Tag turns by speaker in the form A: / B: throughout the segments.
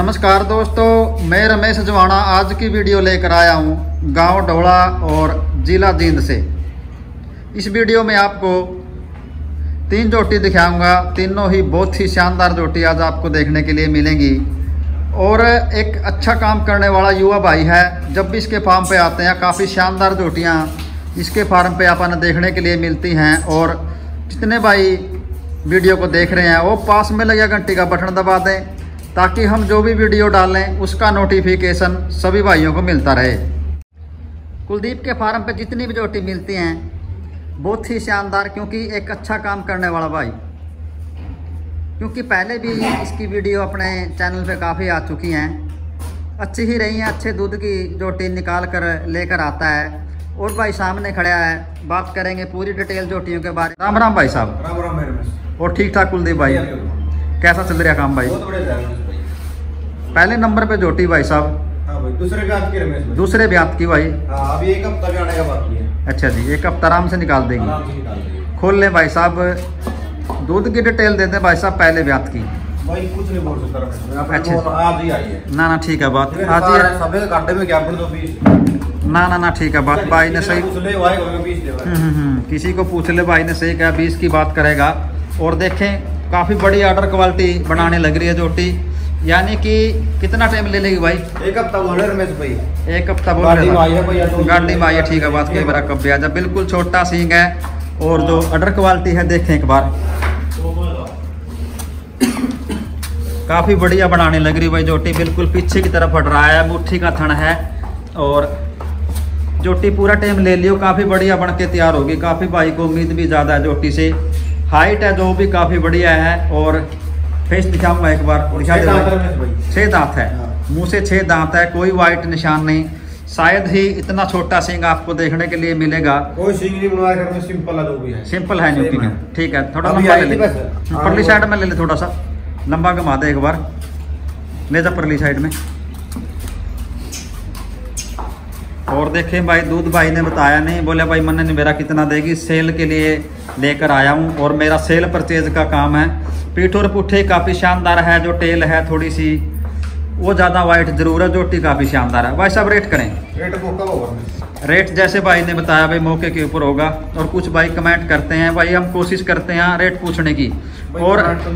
A: नमस्कार दोस्तों, मैं रमेश जवाना आज की वीडियो लेकर आया हूँ गाँव ढोला और जिला जींद से। इस वीडियो में आपको तीन जोटी दिखाऊँगा, तीनों ही बहुत ही शानदार जोटी आज आपको देखने के लिए मिलेंगी। और एक अच्छा काम करने वाला युवा भाई है, जब भी इसके फार्म पे आते हैं, काफ़ी शानदार जोटियाँ इसके फार्म पे अपन देखने के लिए मिलती हैं और जितने भाई वीडियो को देख रहे हैं, वो पास में लगे घंटी का बटन दबा दें। ताकि हम जो भी वीडियो डालें उसका नोटिफिकेशन सभी भाइयों को मिलता रहे। कुलदीप के फार्म पे जितनी भी जोटी मिलती हैं बहुत ही शानदार क्योंकि एक अच्छा काम करने वाला भाई। क्योंकि पहले भी इसकी वीडियो अपने चैनल पे काफ़ी आ चुकी हैं। अच्छी ही रही हैं अच्छे दूध की जोटी निकाल कर लेकर आता है। और भाई सामने खड़ा है बात करेंगे पूरी डिटेल जोटियों के बारे में। राम राम भाई साहब।
B: राम राम
A: और ठीक ठाक कुलदीप भाई। कैसा चल रहा काम भाई
B: बहुत बड़े थे रमेश भाई
A: पहले नंबर पे जोटी भाई साहब।
B: हाँ भाई दूसरे का आज की रमेश भाई।
A: दूसरे ब्यात की भाई।
B: हाँ अभी एक हफ़्ता भी आने का बाकी है।
A: अच्छा जी एक हफ़्ता आराम से निकाल देगी।
B: आराम से निकाल देंगे।
A: खोल ले भाई साहब। दूध की डिटेल दे दें भाई साहब पहले ब्यात की
B: भाई कुछ नहीं बोल सकता
A: अच्छा।
B: आज ही आई है।
A: ना ना ठीक है बात।
B: आज सबे काटे में क्या दो
A: ना ना ना ठीक है बात। भाई ने सही हम्म, हम्म, हम्म, किसी को पूछ ले भाई ने सही कहा बीस की बात करेगा। और देखें काफ़ी बड़ी ऑर्डर क्वालिटी बनाने लग रही है जोटी। यानी कि कितना टाइम ले लेगी भाई?
B: एक हफ़्ता बोल रहे रमेश भाई।
A: एक हफ़्ता बोल रहे
B: है
A: गाड़ी में है ठीक है बात कई बार कब भी आ जा बिल्कुल छोटा सींग है और जो अडर क्वालिटी है देखें एक बार। काफ़ी बढ़िया बनाने लग रही भाई जोटी। बिल्कुल पीछे की तरफ़ हट रहा है मुट्ठी का थन है और जोटी पूरा टाइम ले लियो काफ़ी बढ़िया बन के तैयार होगी। काफ़ी भाई को उम्मीद भी ज़्यादा है जोटी से। हाइट है जो भी काफ़ी बढ़िया है और फेस दिखाऊँगा एक बार? दिखा
B: छह दांत
A: है।
B: हाँ।
A: मुँह से छह दांत है कोई वाइट निशान नहीं। शायद ही इतना छोटा सिंग आपको देखने के लिए मिलेगा।
B: कोई सिंग नहीं बनवाया सिंपल है जो भी है।
A: सिंपल है
B: Same
A: में
B: है।
A: ठीक है थोड़ा लंबा ले ले।
B: हाँ,
A: परली साइड में ले ले थोड़ा सा। लंबा घुमा दे एक बार। ले जा परली साइड में। और देखें भाई दूध भाई ने बताया नहीं बोले भाई मैंने नहीं मेरा कितना देगी? सेल के लिए लेकर आया हूँ और मेरा सेल परचेज का काम है। पीठ और पुट्ठे काफ़ी शानदार है जो टेल है थोड़ी सी वो ज़्यादा वाइट ज़रूर है जोटी काफ़ी शानदार है। भाई सब रेट करें।
B: रेट होगा?
A: रेट जैसे भाई ने बताया भाई मौके के ऊपर होगा। और कुछ भाई कमेंट करते हैं भाई हम कोशिश करते हैं रेट पूछने की। और
B: तो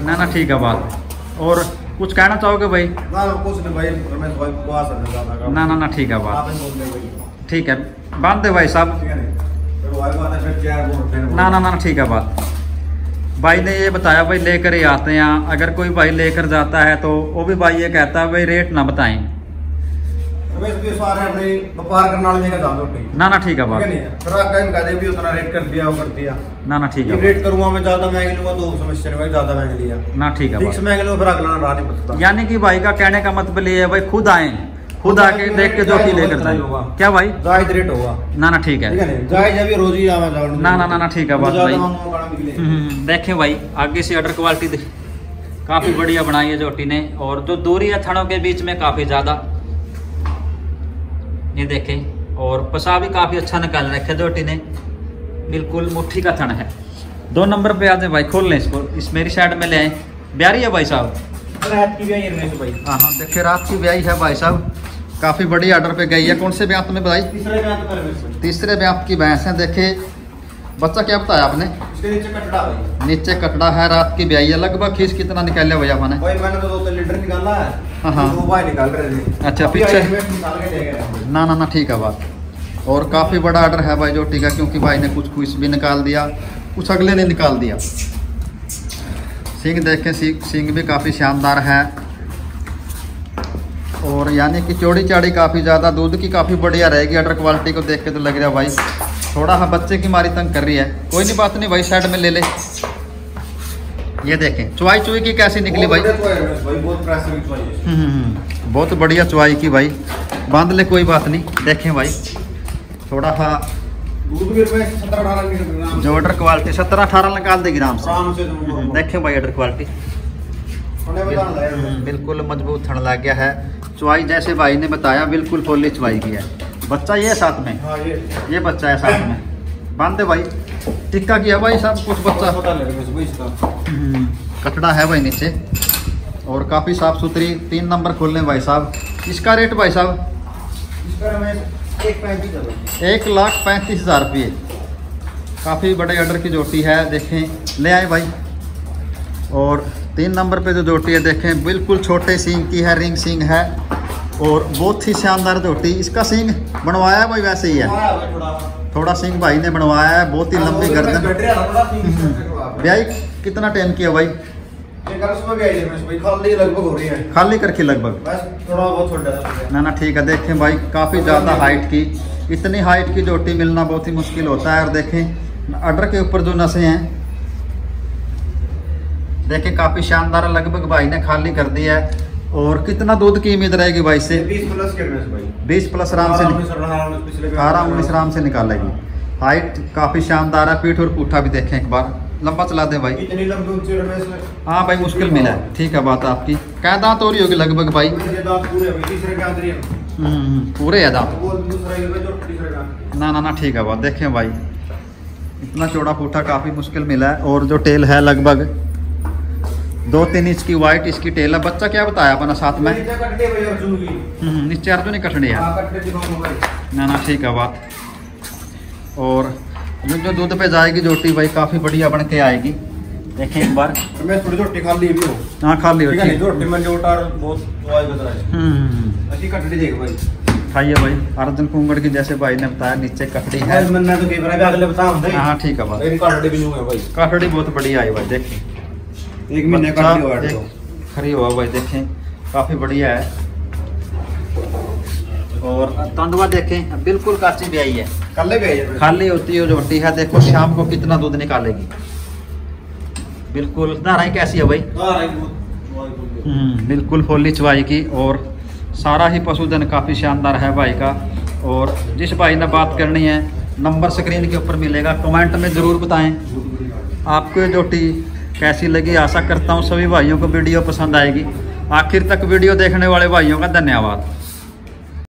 A: ना ना ठीक है बात। और कुछ कहना चाहोगे भाई?
B: ना ना, कुछ नहीं भाई रमेश भाई को आ ज़्यादा
A: ना ना ना ठीक है बात। ठीक है बाँध दे भाई साहब। ना ना ना ठीक है बात। भाई ने ये बताया भाई लेकर ही आते हैं। अगर कोई भाई लेकर जाता है तो वो भी भाई ये कहता है भाई रेट ना बताएँ।
B: रमेश भी सारे अपने व्यापार करने वाले जगह दाम होते
A: ना ना ठीक है
B: ठीक है फिर आप कह दे भी उतना रेट कर दिया वो कर दिया
A: ना ना ठीक है
B: रेट करूँगा मैं ज़्यादा महँगी लूँगा तो समस्या नहीं ज़्यादा महँगी लिया
A: ना ठीक है
B: फिक्स महँगे लूँगा फिर अगला राह नहीं पता
A: यानी कि भाई का कहने का मतलब ये है भाई खुद आए खुद आके देख के जोटी लेकर जाए क्या भाई
B: जायज़ रेट होगा
A: ना ना ठीक है
B: जायज़ अभी रोज ही आवा जाओ
A: ना, ना, ना, ना, ठीक है, बात भाई। आगे से अडर क्वालिटी काफ़ी बढ़िया बनाई है जोटी ने और जो दूरी है थनों के बीच में काफ़ी ज़्यादा ये देखें और पसा भी काफ़ी अच्छा निकाल रखे दो ने बिल्कुल मुट्ठी का थन है। दो नंबर पे आ जाए भाई खोल लें इसको। इस मेरी साइड में ले आए। ब्यारी है भाई साहब?
B: रात की ब्याई है भाई।
A: हाँ हाँ देखिए रात की ब्याई है भाई साहब। काफ़ी बड़ी ऑर्डर पे गई है। कौन से ब्याह में बताई
B: भाई?
A: तीसरे ब्याह की भैंस है। देखे बच्चा क्या बताया आपने?
B: इसके नीचे कटड़ा भाई।
A: नीचे कटड़ा है रात की ब्याई है। लगभग खींच कितना निकाल भैया मैंने
B: भाई मैंने तो दो तीन लीटर निकाला है।
A: हाँ, हाँ।
B: निकाल रहे थे।
A: अच्छा, पीछे- ना ना ना ठीक है बात। और काफ़ी बड़ा ऑर्डर है भाई जोटी का क्योंकि भाई ने कुछ कुछ भी निकाल दिया। कुछ अगले ने निकाल दिया। सिंग देखें सिंग सिंग भी काफ़ी शानदार है। और यानी कि चौड़ी चाड़ी काफ़ी ज़्यादा दूध की काफ़ी बढ़िया रहेगी। ऑर्डर क्वालिटी को देख के तो लग रहा है भाई। थोड़ा हाँ बच्चे की मारी तंग कर रही है। कोई नहीं बात नहीं भाई साइड में ले ले। ये देखें चुवाई चुई की कैसी निकली भाई?
B: बहुत बढ़िया है। चुवाई
A: हम्म, हम्म, हम्म। बहुत बढ़िया चुवाई की भाई। बाँध ले कोई बात नहीं देखें भाई। थोड़ा सा
B: लीटर ग्राम
A: जो ऑर्डर क्वालिटी सत्रह अठारह निकाल देगी आराम से। देखें भाई ऑर्डर क्वालिटी। बिल्कुल मज़बूत थन लग गया है। चुवाई जैसे भाई ने बताया बिल्कुल फोली चुवाई की है। बच्चा ये साथ में?
B: हाँ ये।
A: ये बच्चा है साथ में। बाँध दे भाई। टिक्का किया भाई साहब कुछ बच्चा। हम्म, कटड़ा है भाई नीचे। और काफ़ी साफ़ सुथरी तीन नंबर खोलने भाई साहब। इसका रेट भाई साहब?
B: एक
A: लाख पैंतीस हज़ार रुपये। काफ़ी बड़े ऑर्डर की जोटी है देखें। ले आए भाई। और तीन नंबर पे जो जोटी है देखें बिल्कुल छोटे सींग की है रिंग सींग है। और बहुत ही शानदार जोटी इसका सींग बनवाया भाई वैसे ही है?
B: थोड़ा
A: सींग भाई ने बनवाया है बहुत ही लंबी गर्दन।
B: बैटरी आ थोड़ा तीन
A: ब्याई कितना टाइम किया भाई?
B: है खाली लगभग हो रही है।
A: खाली करके लगभग?
B: बस थोड़ा बहुत छोड़ जाता है
A: ना ना ठीक है देखें भाई काफ़ी ज़्यादा हाइट की। इतनी हाइट की जोटी मिलना बहुत ही मुश्किल होता है और देखें अडर के ऊपर जो नशे हैं देखें काफ़ी शानदार है, लगभग भाई ने खाली कर दिया है। और कितना दूध की उम्मीद रहेगी भाई से?
B: बीस प्लस भाई।
A: बीस प्लस आराम से
B: अठारह उन्नीस
A: आराम से। निकालेगी हाइट काफ़ी शानदार है पीठ और पूठा भी देखें एक बार। लंबा चला दें भाई।
B: इतनी लंबी ऊँची रमेश में
A: हाँ भाई मुश्किल मिला है। ठीक है बात आपकी। क्या दांत हो रही होगी लगभग भाई।
B: पूरे ही है।
A: हम्म, हम्म, है दांत।
B: का।
A: ना ना ना ठीक है बात देखें भाई। इतना चौड़ा पूठा काफ़ी मुश्किल मिला है और जो टेल है लगभग दो तीन इंच की वाइट इसकी टेल है। बच्चा क्या बताया अपना साथ में?
B: नीचे अर्जुन
A: हम्म, नीचे अर्जुन ही कटनी है।
B: हाँ
A: ना ना ठीक है बात। और जो जो दूध पे जाएगी जोटी भाई काफ़ी बढ़िया बन के आएगी। देखें एक बार।
B: रमेश थोड़ी छोटी खाली भी हो
A: हाँ खाली हो
B: है में जो उतार बहुत वाई बता है।
A: हम्म, हम्म, हम्म।
B: अच्छी देख भाई।
A: खाइए भाई। अर्जुन कुंगड़ की जैसे भाई ने बताया नीचे कटड़ी है।
B: तो हम
A: हाँ ठीक है
B: भाई।
A: कटड़ी बहुत बढ़िया आई भाई देखें।
B: एक महीने
A: बच्चा
B: कट्टी हुआ
A: खरी हुआ भाई देखें काफ़ी बढ़िया है। और तंदुआ देखें बिल्कुल काची भी आई है।
B: कल भी आई है
A: खाली होती है जो रोटी है देखो शाम को कितना दूध निकालेगी। बिल्कुल धाराई कैसी है भाई? हम्म, बिल्कुल फोली चवाई की और सारा ही पशुधन काफ़ी शानदार है भाई का। और जिस भाई ने बात करनी है नंबर स्क्रीन के ऊपर मिलेगा कमेंट में ज़रूर बताएँ। आपको ये जोटी कैसी लगी? आशा करता हूँ सभी भाइयों को वीडियो पसंद आएगी। आखिर तक वीडियो देखने वाले भाइयों का धन्यवाद।